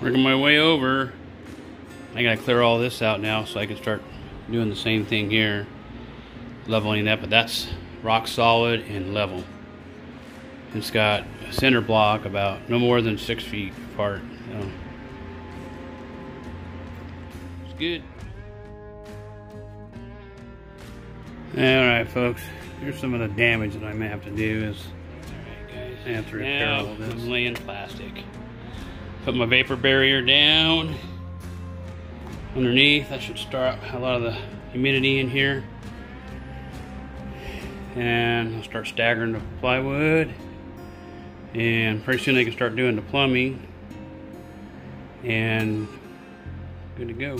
Working my way over. I gotta clear all this out now so I can start doing the same thing here. Leveling that, but that's rock solid and level. It's got a center block about no more than six feet apart. So. It's good. Alright folks, here's some of the damage that I may have to do is I have to repair Now all this. I'm laying plastic. Put my vapor barrier down underneath. That should start a lot of the humidity in here. And I'll start staggering the plywood. And pretty soon I can start doing the plumbing. And good to go.